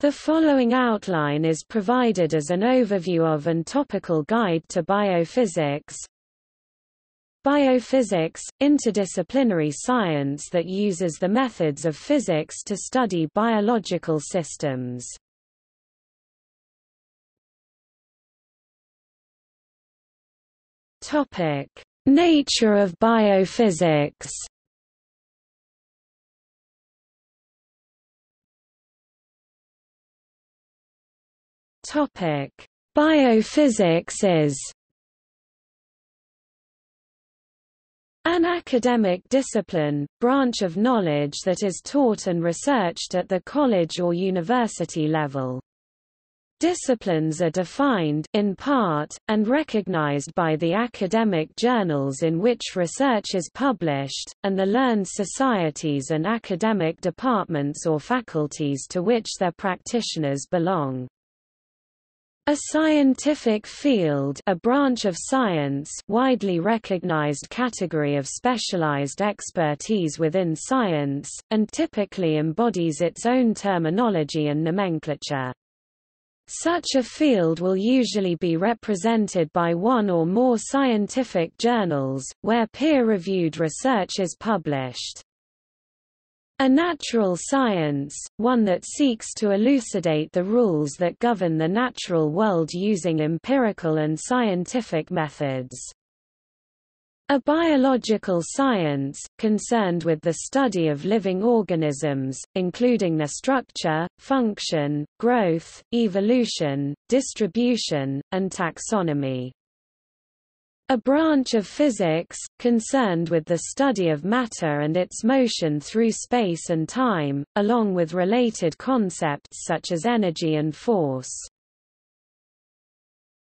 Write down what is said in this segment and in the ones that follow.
The following outline is provided as an overview of and topical guide to biophysics. Biophysics, interdisciplinary science that uses the methods of physics to study biological systems. Topic: Nature of biophysics. Topic: Biophysics is An academic discipline, branch of knowledge that is taught and researched at the college or university level. Disciplines are defined in part, and recognized by the academic journals in which research is published, and the learned societies and academic departments or faculties to which their practitioners belong. A scientific field a branch of science widely recognized category of specialized expertise within science, and typically embodies its own terminology and nomenclature. Such a field will usually be represented by one or more scientific journals, where peer-reviewed research is published. A natural science, one that seeks to elucidate the rules that govern the natural world using empirical and scientific methods. A biological science, concerned with the study of living organisms, including their structure, function, growth, evolution, distribution, and taxonomy. A branch of physics, concerned with the study of matter and its motion through space and time, along with related concepts such as energy and force.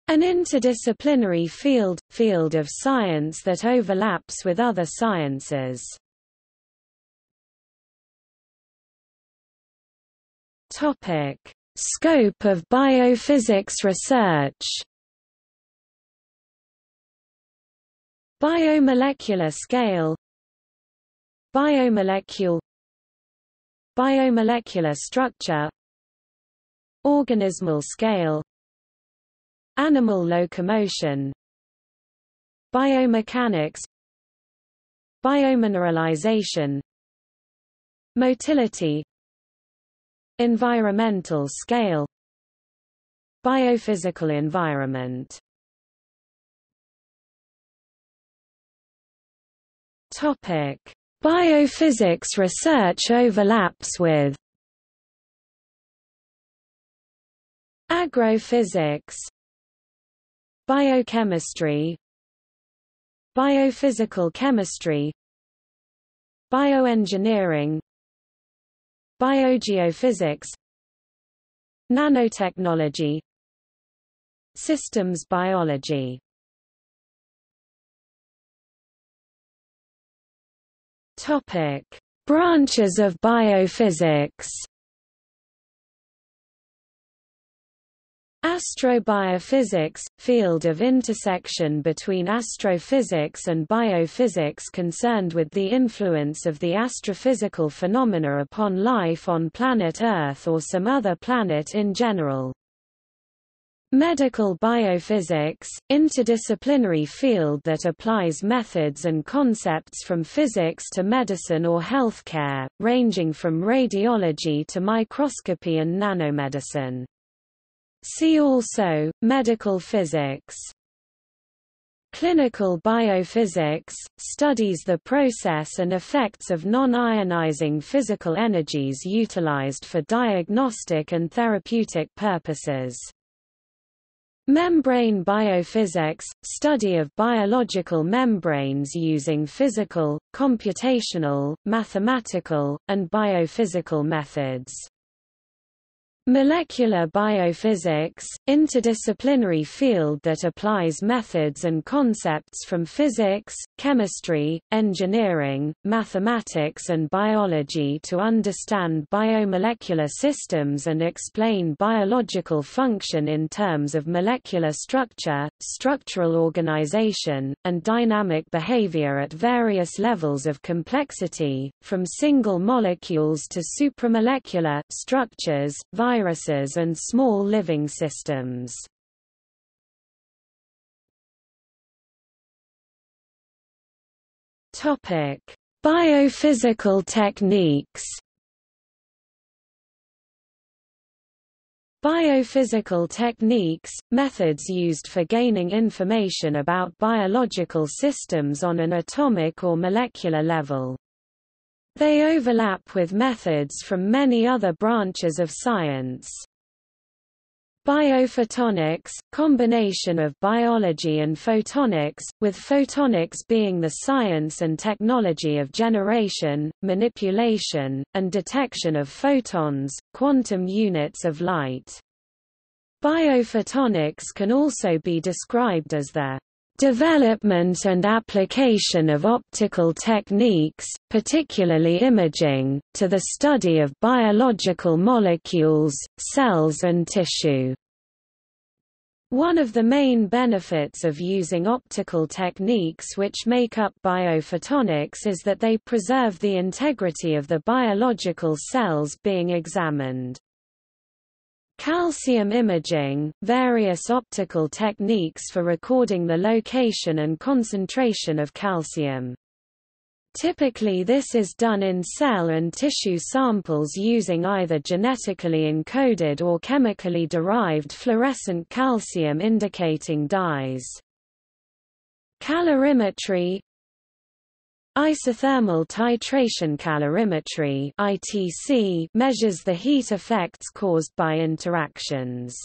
An interdisciplinary field, field of science that overlaps with other sciences. Topic. Scope of biophysics research Biomolecular scale Biomolecule Biomolecular structure Organismal scale Animal locomotion Biomechanics Biomineralization Motility Environmental scale Biophysical environment Topic: Biophysics research overlaps with Agrophysics. Biochemistry. Biophysical chemistry. Bioengineering. Biogeophysics. Nanotechnology. Systems biology Topic: Branches of biophysics. Astrobiophysics – field of intersection between astrophysics and biophysics concerned with the influence of the astrophysical phenomena upon life on planet Earth or some other planet in general. Medical biophysics, interdisciplinary field that applies methods and concepts from physics to medicine or healthcare, ranging from radiology to microscopy and nanomedicine. See also, medical physics. Clinical biophysics, studies the process and effects of non-ionizing physical energies utilized for diagnostic and therapeutic purposes. Membrane biophysics – study of biological membranes using physical, computational, mathematical, and biophysical methods. Molecular biophysics, interdisciplinary field that applies methods and concepts from physics, chemistry, engineering, mathematics and biology to understand biomolecular systems and explain biological function in terms of molecular structure, structural organization, and dynamic behavior at various levels of complexity, from single molecules to supramolecular structures, via viruses and small living systems. Topic: Biophysical techniques. Biophysical techniques, methods used for gaining information about biological systems on an atomic or molecular level. They overlap with methods from many other branches of science. Biophotonics, combination of biology and photonics, with photonics being the science and technology of generation, manipulation, and detection of photons, quantum units of light. Biophotonics can also be described as the development and application of optical techniques, particularly imaging, to the study of biological molecules, cells and tissue. One of the main benefits of using optical techniques which make up biophotonics is that they preserve the integrity of the biological cells being examined. Calcium imaging, various optical techniques for recording the location and concentration of calcium. Typically this is done in cell and tissue samples using either genetically encoded or chemically derived fluorescent calcium indicating dyes. Calorimetry Isothermal titration calorimetry (ITC) measures the heat effects caused by interactions.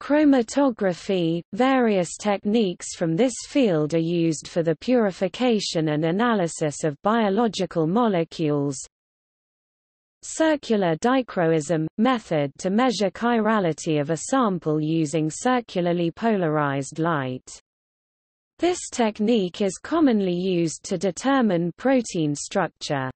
Chromatography – Various techniques from this field are used for the purification and analysis of biological molecules. Circular dichroism – method to measure chirality of a sample using circularly polarized light. This technique is commonly used to determine protein structure.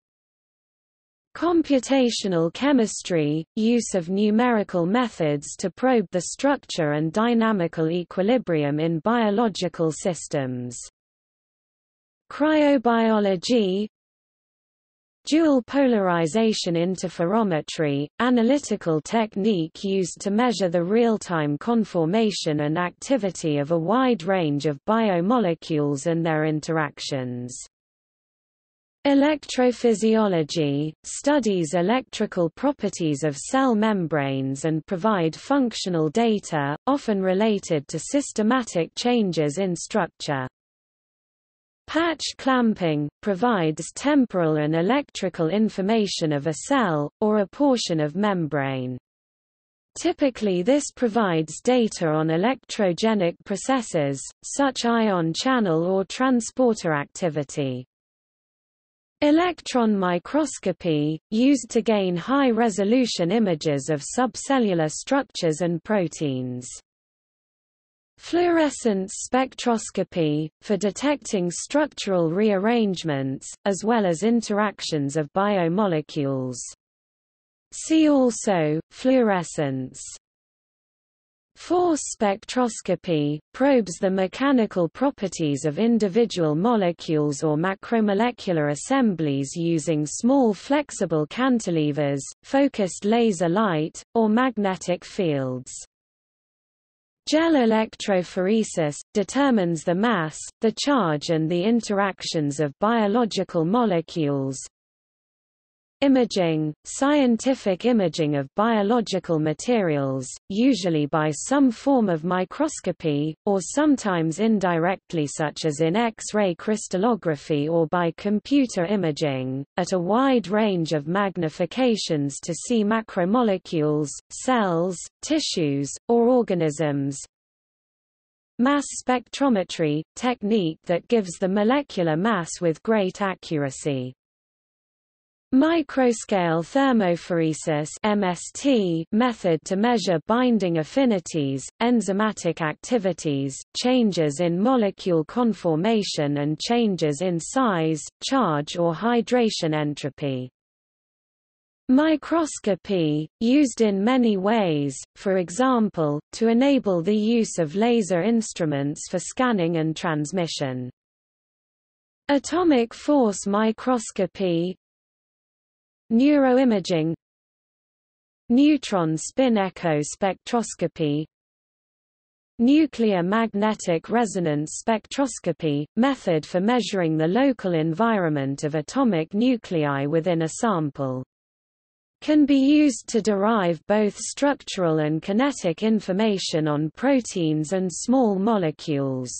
Computational chemistry – use of numerical methods to probe the structure and dynamical equilibrium in biological systems. Cryobiology Dual polarization interferometry, analytical technique used to measure the real-time conformation and activity of a wide range of biomolecules and their interactions. Electrophysiology, studies electrical properties of cell membranes and provide functional data, often related to systematic changes in structure. Patch clamping, provides temporal and electrical information of a cell, or a portion of membrane. Typically this provides data on electrogenic processes, such ion channel or transporter activity. Electron microscopy, used to gain high-resolution images of subcellular structures and proteins. Fluorescence spectroscopy, for detecting structural rearrangements, as well as interactions of biomolecules. See also, fluorescence. Force spectroscopy, probes the mechanical properties of individual molecules or macromolecular assemblies using small flexible cantilevers, focused laser light, or magnetic fields. Gel electrophoresis, determines the mass, the charge and the interactions of biological molecules. Imaging, scientific imaging of biological materials, usually by some form of microscopy, or sometimes indirectly such as in X-ray crystallography or by computer imaging, at a wide range of magnifications to see macromolecules, cells, tissues, or organisms. Mass spectrometry, technique that gives the molecular mass with great accuracy. Microscale thermophoresis MST method to measure binding affinities, enzymatic activities, changes in molecule conformation and changes in size, charge or hydration entropy. Microscopy, used in many ways, for example, to enable the use of laser instruments for scanning and transmission. Atomic force microscopy, Neuroimaging Neutron spin echo spectroscopy Nuclear magnetic resonance spectroscopy, method for measuring the local environment of atomic nuclei within a sample. Can be used to derive both structural and kinetic information on proteins and small molecules.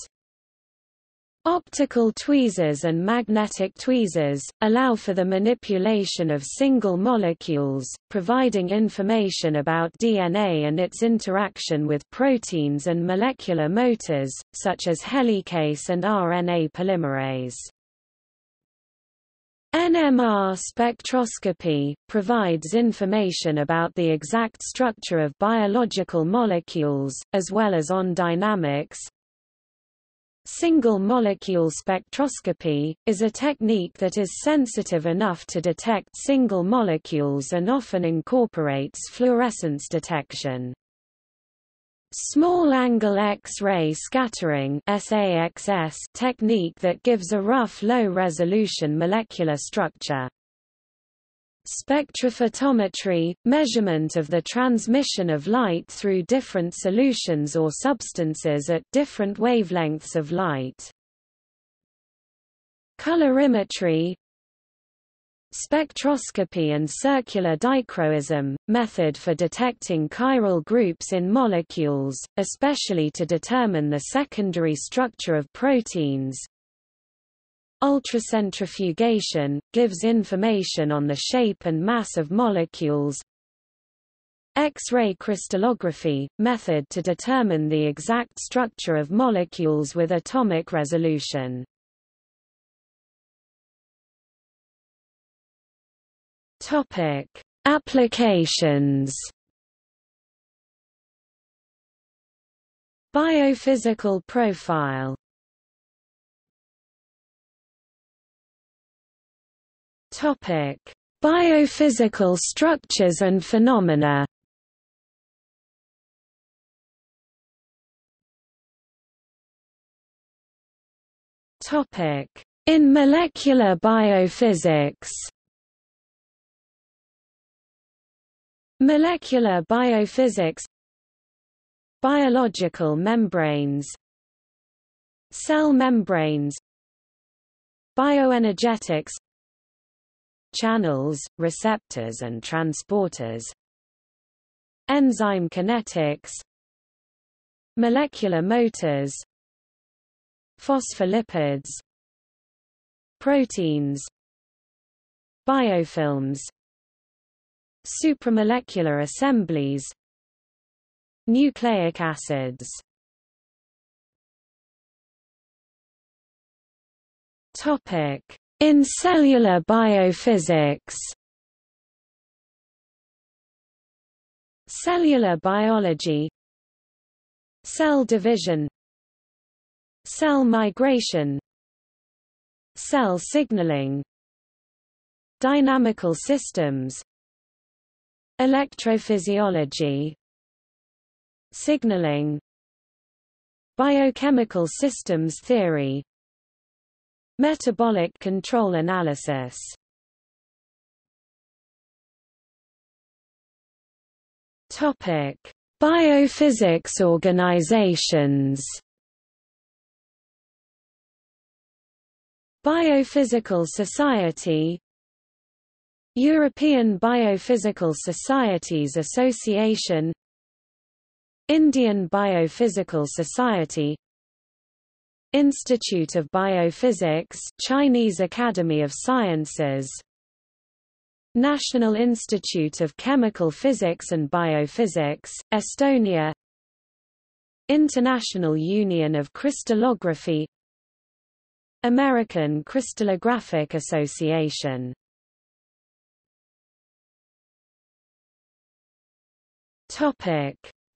Optical tweezers and magnetic tweezers, allow for the manipulation of single molecules, providing information about DNA and its interaction with proteins and molecular motors, such as helicase and RNA polymerase. NMR spectroscopy, provides information about the exact structure of biological molecules, as well as on dynamics, Single-molecule spectroscopy, is a technique that is sensitive enough to detect single molecules and often incorporates fluorescence detection. Small-angle X-ray scattering technique that gives a rough low-resolution molecular structure. Spectrophotometry – measurement of the transmission of light through different solutions or substances at different wavelengths of light. Colorimetry Spectroscopy and circular dichroism, method for detecting chiral groups in molecules, especially to determine the secondary structure of proteins, Ultracentrifugation, gives information on the shape and mass of molecules. X-ray crystallography, method to determine the exact structure of molecules with atomic resolution. Topic: Applications. Biophysical profile Topic: Biophysical structures and phenomena. Topic: In molecular biophysics. Molecular biophysics. Biological membranes. Cell membranes. Bioenergetics channels, receptors and transporters. Enzyme kinetics. Molecular motors. Phospholipids. Proteins. Biofilms. Supramolecular assemblies. Nucleic acids. Topic in cellular biophysics. Cellular biology. Cell division. Cell migration. Cell signaling. Dynamical systems. Electrophysiology. Signaling. Biochemical systems theory Metabolic control analysis. Topic: Biophysics organizations. Biophysical Society. European Biophysical Societies Association. Indian Biophysical Society Institute of Biophysics Chinese Academy of Sciences. National Institute of Chemical Physics and Biophysics, Estonia. International Union of Crystallography. American Crystallographic Association.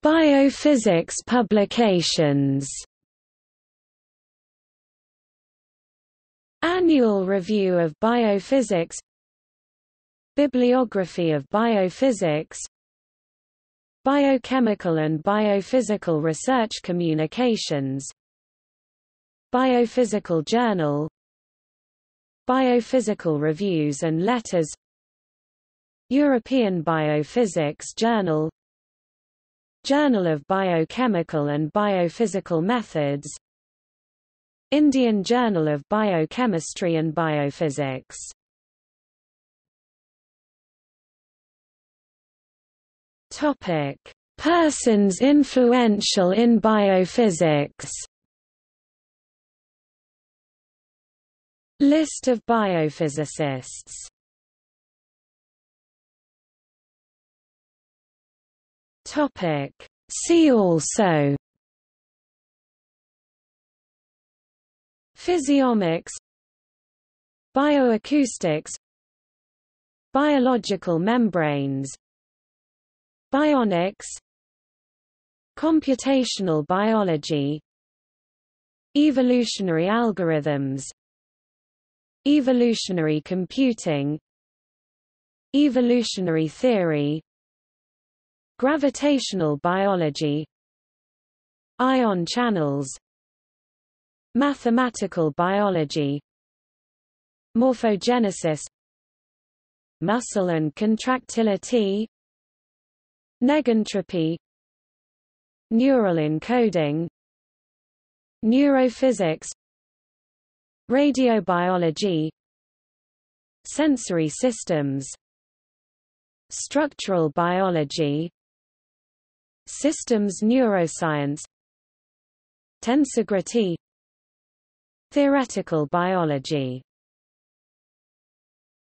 Biophysics publications Annual Review of Biophysics Bibliography of Biophysics Biochemical and Biophysical Research Communications Biophysical Journal Biophysical Reviews and Letters European Biophysics Journal Journal of Biochemical and Biophysical Methods Indian Journal of Biochemistry and Biophysics Topic: Persons influential in biophysics. List of biophysicists. Topic: See also Physiomics Bioacoustics Biological membranes Bionics Computational biology Evolutionary algorithms Evolutionary computing Evolutionary theory Gravitational biology Ion channels Mathematical biology. Morphogenesis. Muscle and contractility. Negentropy. Neural encoding. Neurophysics. Radiobiology. Sensory systems. Structural biology. Systems neuroscience. Tensegrity Theoretical biology